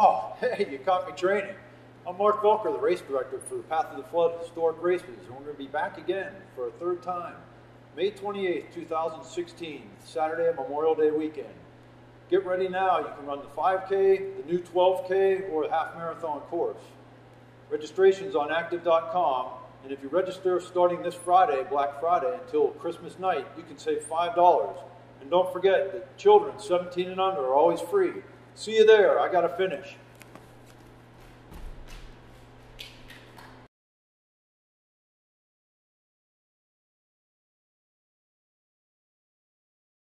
Oh, hey, you caught me training. I'm Mark Volker, the race director for the Path of the Flood Historic Races, and we're going to be back again for a third time. May 28th, 2016, Saturday Memorial Day weekend. Get ready now. You can run the 5K, the new 12K, or the half marathon course. Registration's on active.com, and if you register starting this Friday, Black Friday, until Christmas night, you can save $5. And don't forget that children 17 and under are always free. See you there. I got to finish.